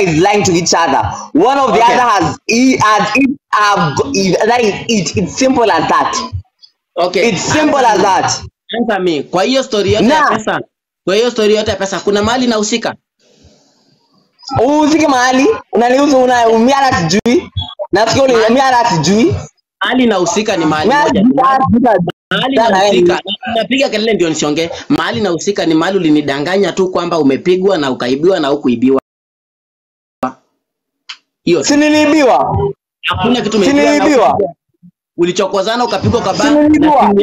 is lying to each other. One of the Okay. other has he has it have that is it. It's simple as that. Okay. It's simple answer as that. Answer me. Kwa hiyo story yote ya pesa, kwa hiyo story yote ya pesa kuna mali inahusika? usike mahali unaniuza unaumia hata sijui. Nasikia Mali uliumia hata sijui. mali inahusika ni mahali Mimi moja Mali Mahali usika. mahali na- napiga kelele ndio nisiongee. Mahali usika ni mahali ulinidanganya tu kwamba umepigwa na ukaibiwa na hukuibiwa. Hiyo Si tu. niliibiwa. Hakuna kitu mimi umeibiwa niliibiwa. Ulichokozana ukapigwa kwa Si baa na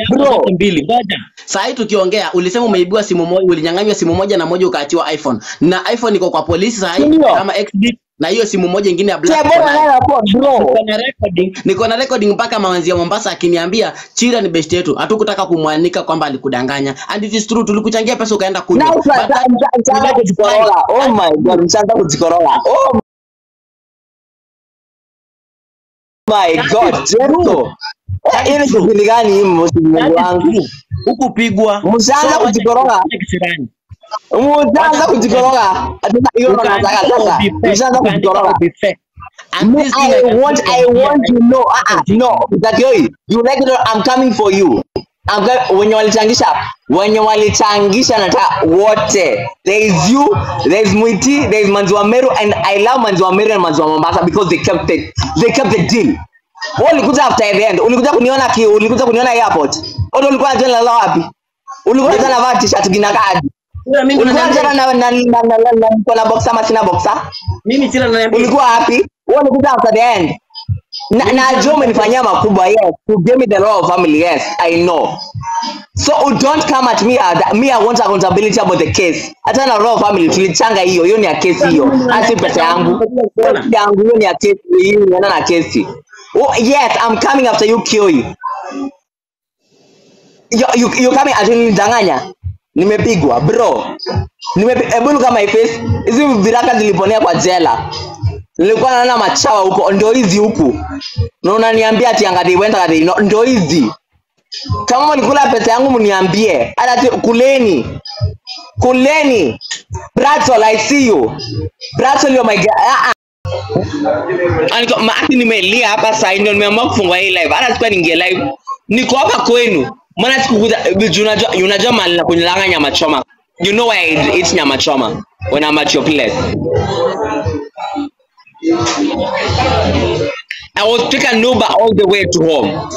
simu yako mbili. Ngoja. Saa hii tukiongea ulisema umeibiwa simu moja, ulinyang'anywa simu moja na moja ukaachiwa iPhone. Na iPhone iko kwa polisi saa hii kama XB na hiyo simu moja ingine ya black bora nayo hapo bro. Niko na recording, niko na recording mpaka mawanzi ya Mombasa akiniambia Chira ni best yetu. Hatukutaka kumwanika kwamba alikudanganya. And it is true tulikuchangia pesa ukaenda kunywa. Sasa. Oh my god, mshaanza kujikorola. Oh my That god, is true. Jeto. That Hii ni is true. kipindi gani hii msimuzi That is wangu? true. Hukupigwa. So Mshaanza wacha kujikoroga. nikupe kisirani. Mshaanza Wacha kujikoroga. Hata hiyo ndo nataka ukaandika sasa. ubife, Mshaanza ukaandika kujikoroga. ubife. And Me, this thing I I can want, see I from here, want to right? know. Ah, ah, no, Zakioi, you like it or I'm coming for you. Go- wenye walichangisha wenye walichangisha nataka wote there is you there is Mwiti there is Manzi wa Meru and I love Manzi wa Meru and Manzi wa Mombasa because they kept it they kept the deal wewe ulikuja after the end ulikuja kuniona ki ulikuja kuniona airport wewe ulikuwa unajua nalala wapi ulikuwa unajua navaa t-shirt gina kadi Ulikuwa ulikuwa na na na na na na na na na na boxer ama sina na mimi na na ulikuwa wapi wewe ulikuja after the end na na Chira umenifanyia makubwa yes. You gave me the law of family yes. I know. So don't come at me at, me I want accountability about the case. Hata na law of family tulichanga hiyo. Hiyo ni ya kesi hiyo. Hasi pesa yangu. Yangu hiyo ni ya kesi hiyo inaenda na kesi oh yes I'm coming after you kill you you you, you coming ati nilidanganya nimepigwa bro. Look at my face. Hizi viraka ziliponea kwa jela nilikuwa naona machawa huko ndio hizi huku. Na unaniambia ati angadi wenda kati ndio hizi. Kama mlikula pesa yangu mniambie. Hata kuleni. Kuleni. Bratol I see you. Bratol you're my guy. Ah, ah. Aniko- ma- ati nimelia hapa sasa ndio nimeamua kufungua hii live. Hata sikuwa ningie live. Niko hapa kwenu. Maana sikukuja unajua unajua mali na kunyalanga nyama choma you know why I eat nyama choma when I'm at your place I will take an Uber all the way to home.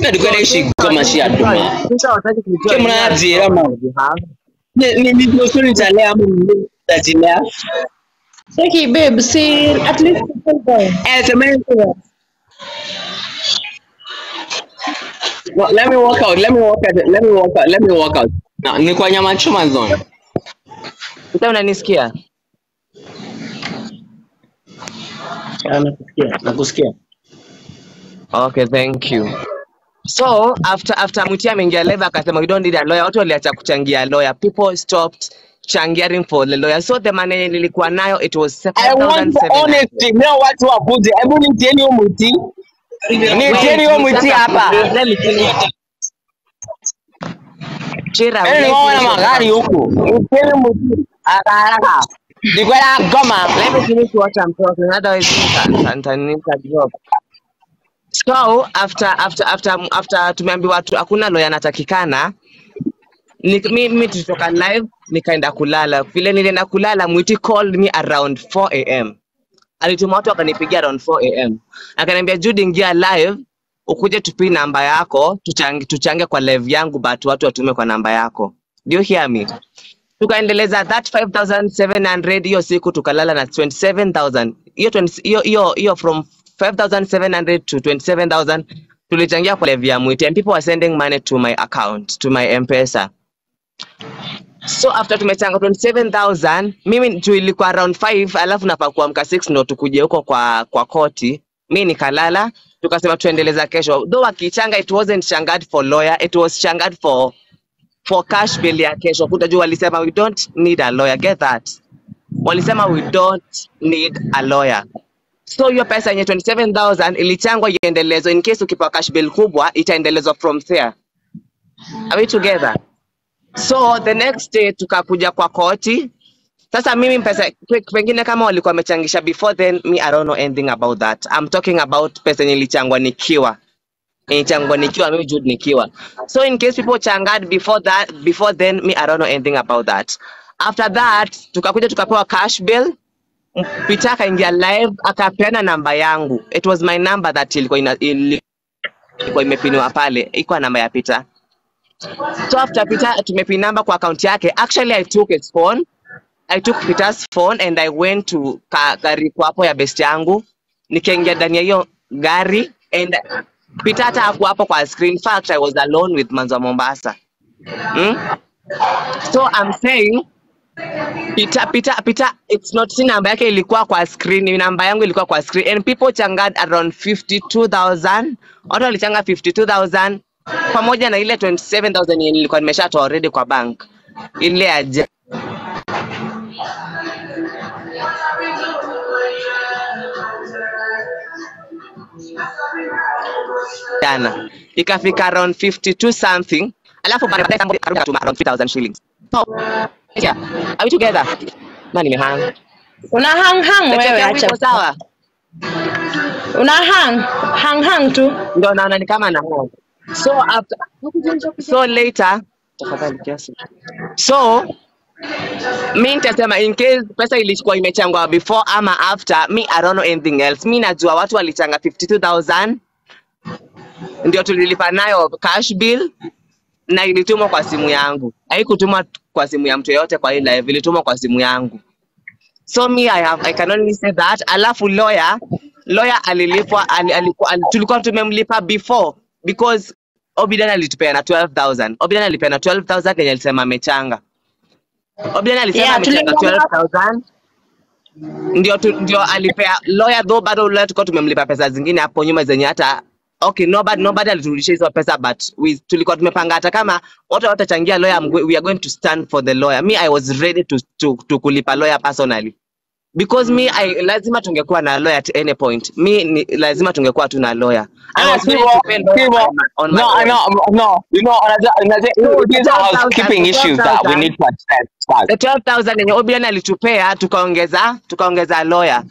Nadikwenda ishi kama shi aduma Sasa wataki kujua ke nini mnajira alikuwa ma behind. ni ni ni nusu nitalea ama ni nitalea Okay, babe, see, at least hold on. eh No, let me walk out. Let me walk out. Let me walk out. Let me walk out. Na ni kwa nyama choma zone. Sasa unanisikia? Nakusikia, nakusikia. Okay, thank you. So after after Mutia ameingia live akasema we don't need a lawyer, watu waliacha kuchangia lawyer. People stopped changiaring for the lawyer. So the money nilikuwa nayo it was 7700. I want honesty. Mimi watu wakuje. Hebu nitieni huyu mti. Nitieni huyo mti hapa. Chira, Yaani nimeona magari huku. Nitieni. Haraka na Goma. let me finish what I'm talking. Otherwise, job. So after after after after tumeambiwa tu hakuna lawyer anatakikana, ni- mi- mimi tulitoka live nikaenda kulala. Vile nilienda kulala, Mwiti called me around 4 am. Alituma watu akanipigia around 4 am, akaniambia Jude, ingia live ukuje tupii namba yako tuchange, tuchange kwa live yangu, but watu watume kwa namba yako. Do you hear me? tukaendeleza that 5700 hiyo siku tukalala na 27000 hiyo 20 hiyo hiyo hiyo from 5700 to 27000 tulichangia kwa live ya mwiti and people were sending money to my account to my mpesa so after tumechanga 27000 mimi tu ilikuwa around 5 alafu nafaa kuamka 6 ndo tukuje huko kwa kwa koti. Mi nikalala tukasema tuendeleza kesho. Though wakichanga it wasn't changad for lawyer it was changad for for cash bill ya kesho. Kutajua walisema we don't need a lawyer. Get that? Walisema we don't need a lawyer. So hiyo pesa yenye 27000 ilichangwa iendelezwe. In case ukipewa cash bill kubwa itaendelezwa from there. Are we together so the next day tukakuja kwa koti sasa mimi pesa pe- pengine kama walikuwa wamechangisha before then me I don't know anything about that. I'm talking about pesa nilichangwa ilichangwa nikiwa. Ilichangwa nikiwa mimi Jude nikiwa. So in case people changad before that before then me I don't know anything about that. After that tukakuja tukapewa cash bill. Peter akaingia live akapeana namba yangu. It was my number that ilikuwa ilikuwa imepiniwa pale. Iko namba ya Peter so after Peter tumepin number kwa account yake. Actually I took his phone. I took Peter's phone and I went to ka, gari kwa ya best yangu. Nikaingia ndani ya hiyo gari and Peter hata hakuwa hapo kwa screen. In fact I was alone with Manzo Mombasa. Mm? so I'm saying Peter, Peter, Peter, it's not si namba yake ilikuwa kwa screen, namba yangu ilikuwa kwa screen. And people changed around 52,000. Watu walichanga 52,000 pamoja na ile 27,000 yenye nilikuwa nimeshatoa already kwa bank. Ile aja Dana. jana ikafika around 52 something, alafu baadaye somebody akarudi akatuma around 3,000 shillings. So, yeah, are we together? Na nimehang. Una hang hang wewe, acha. sawa? Una hang hang hang tu. Ndio naona ni kama na hang. So after so later. So mi nitasema in case pesa ilikuwa imechangwa before ama after mi I don't know anything else. Mi najua watu walichanga 52000 ndio tulilipa nayo cash bill na ilitumwa kwa simu yangu. Haikutumwa kwa simu ya mtu yeyote kwa hii live, ilitumwa kwa simu yangu. So me I have I can only say that. Alafu lawyer lawyer alilipwa al, alikuwa, al, tulikuwa tumemlipa before because Obidan alitupeana 12000. Obidan alipeana 12000 kenye alisema amechanga. Obidan alisema Yeah, amechanga tuliona 12000 ndio tu, ndio alipea lawyer though bado lawyer tulikuwa tumemlipa pesa zingine hapo nyuma zenye hata okay nobody nobody aliturudishia hizo pesa but we, tulikuwa tumepanga hata kama wote watachangia lawyer we are going to stand for the lawyer me I was ready to, to, to kulipa lawyer personally because me I, lazima tungekuwa na lawyer at any point. Me ni, lazima tungekuwa tu na lawyer. The 12,000 housekeeping the issues that we 12,000 need to address first. the 12000 yenye Obian alitupea tukaongeza tukaongeza lawyer.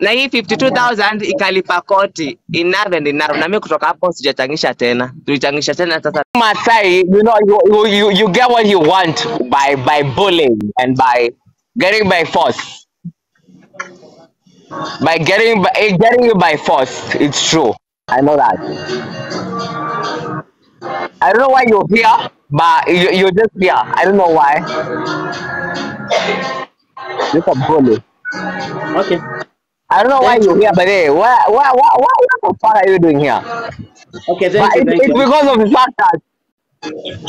Na hii 52000 ikalipa koti. Enough na mimi kutoka hapo sijachangisha tena. Tulichangisha tena sasa. Masai, you know, you, you, you get what you want by, by bullying and by getting by force. By getting, by, eh, getting you by force. It's true. I know that. I don't know why you're here, but you, you're just here. I don't know why. You're a bully. Okay. I don't know why Thank you're here, but hey, why, why, why, why, what the fuck are you doing here? Okay, But thank you, it's, thank it's you. because of the fact that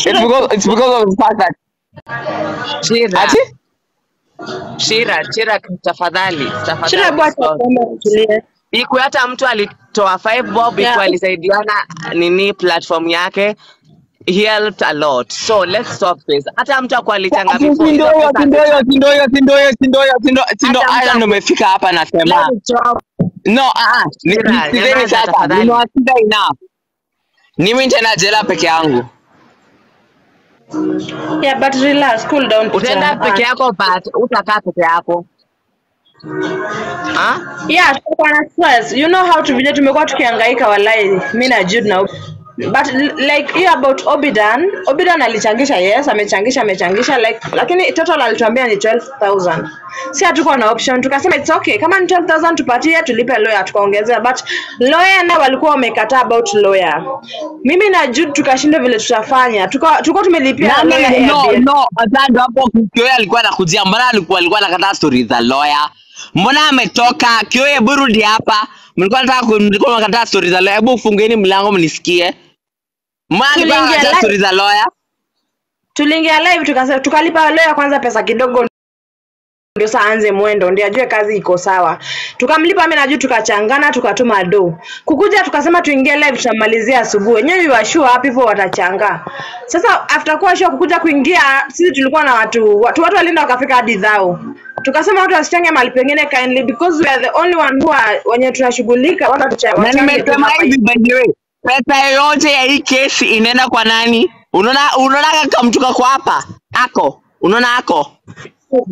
it's because it's because of the fact that Shira ati Shira Shira tafadhali Shira tafadhali bwacha kuomba utulie. Iku hata mtu alitoa 5 bob Yeah. iku alisaidiana nini platform yake he helped a lot so let's stop this hata mtu hata haya mtu umefika hapa nasema no ah ah, ni- Shira sasa nimewasikiza enough mimi tena jela peke yangu Yeah, but relax, cool down utaenda peke yako but utakaa peke yako ah? Yeah, tuko na stress. You know how to vile tumekuwa tukihangaika walai, mimi na Jude na but like hiyo about Obidan, Obidan alichangisha yes, amechangisha amechangisha like lakini total alituambia ni 12000. Si hatuko na option, tukasema it's okay. Kama ni 12000 tupatie tulipe lawyer tukaongezea but lawyer na walikuwa wamekataa about lawyer. Mimi na Jude tukashinda vile tutafanya. tuko tulikuwa tumelipia no no lawyer no no no hapo alikuwa anakujia mbona alikuwa alikuwa anakataa story za lawyer mbona ametoka? Kioe burudi hapa. Mlikuwa nataka ku- mlikuwa mnakataa stori za loya. hebu fungeni mlango mnisikie. Mbona alikuwa anakataa live, za loya? tuliingia live tukasema tukalipa loya kwanza pesa kidogo ndio saa anze mwendo ndio ajue kazi iko sawa. Tukamlipa mimi na juu tukachangana tukatuma do kukuja tukasema tuingie live tutamalizia asubuhi. Wenyewe you are wapi people watachanga. Sasa after kuwa sure kukuja kuingia sisi tulikuwa na watu watu watu walienda wakafika hadi dhao tukasema watu wasichange mahali pengine kindly because we are the only one who are wenye tunashughulika. Wala tucha- na nimesema hivi by the way pesa yote ya hii kesi inaenda kwa nani? Unaona unaona kama mtu kwa hapa? Ako. Unaona ako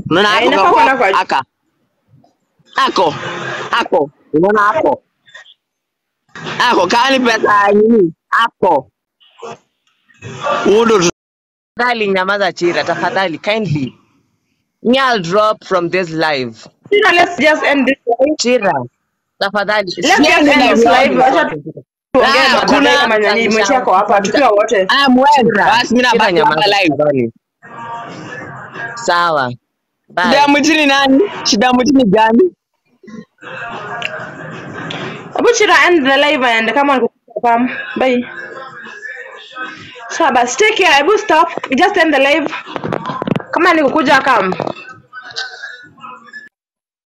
unaona ako inafaa kwa- aka ako ako unaona ako ako kani pesa nini ako udo Tafadhali nyamaza Chira, tafadhali kindly. Nyal drop from this live. Chira, let's just end this live. Chira, tafadhali. Let's just end this live. Acha tuongee Ah, hapa tukiwa wote. ah mwenda basi mimi nabaki hapa live. Sawa. Shida ya mjini nani shida ya mjini gani Hebu Chira end the live and kama nikufahamu. Bye. Sawa basi take care. Hebu stop. Just end the live. Kama nikukuja come.